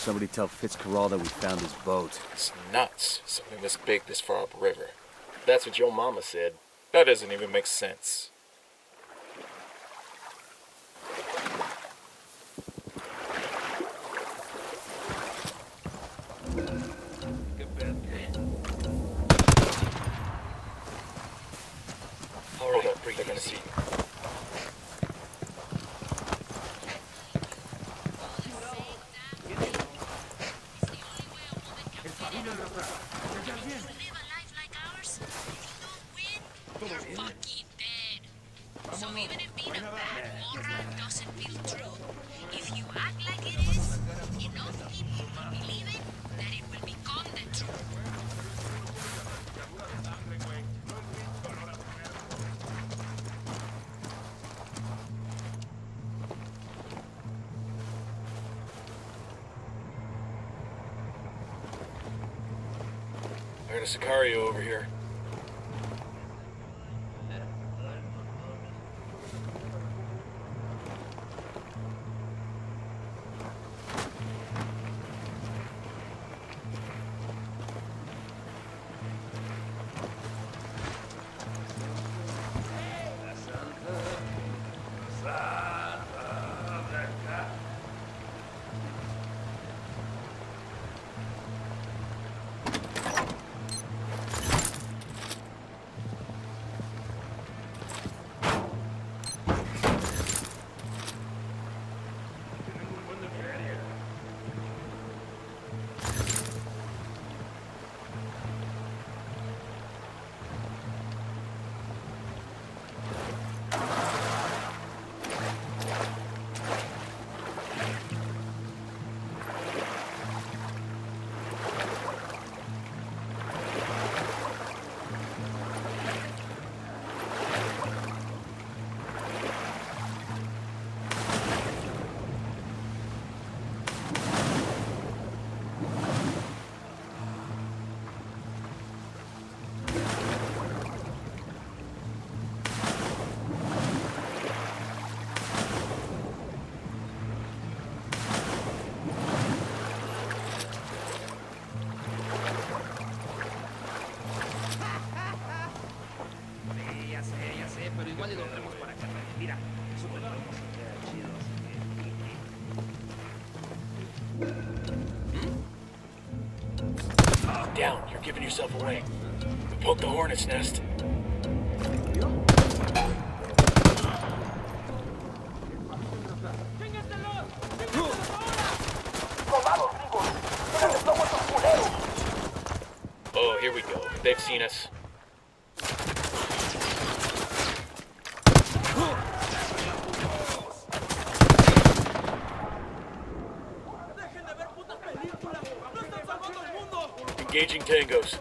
Somebody tell Fitzcarraldo we found his boat. It's nuts. Something this big this far upriver. That's what your mama said. That doesn't even make sense. Hold up, they're see. Live a life like ours, if you don't win, you're fucking dead. So even if being a bad moron doesn't feel true, if you act like it is, enough people will believe Heard a Sicario over here. Para. Mira. Down, you're giving yourself away. We poked the hornet's nest. Oh, here we go. They've seen us. Tangos.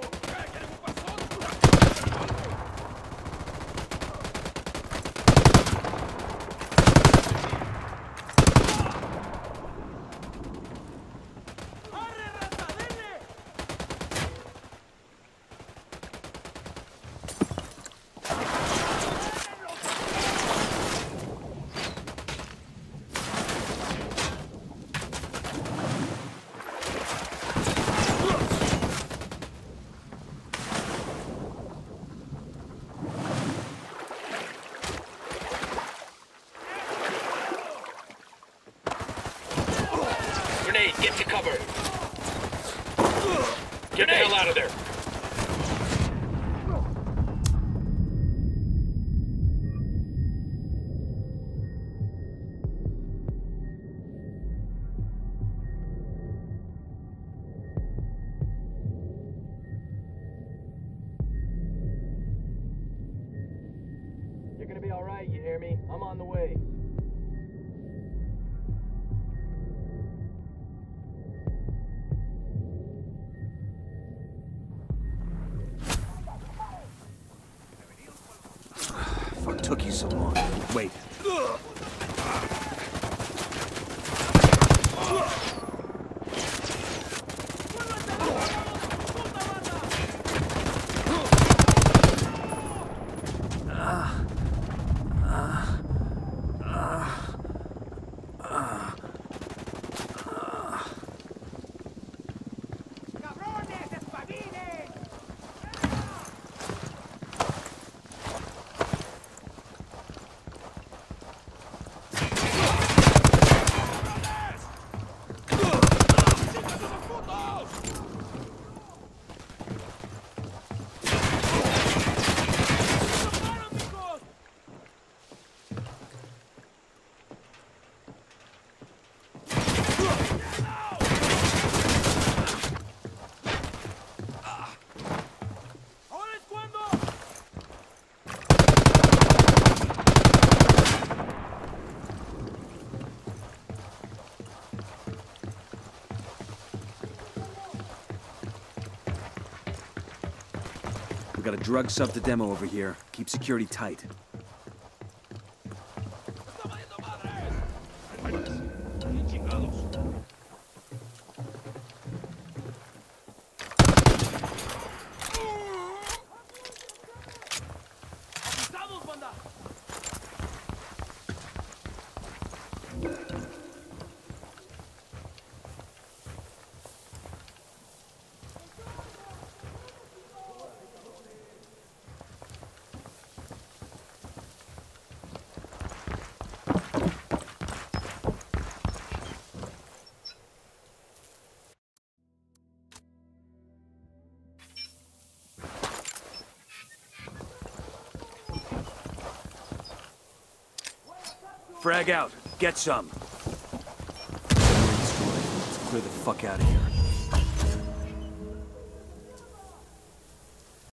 Grenade, get to cover. Get the hell out of there. You're gonna be alright, you hear me? I'm on the way. Wait. Got a drug sub to demo over here. Keep security tight. ¡Estamos, Frag out. Get some. Let's clear the fuck out of here.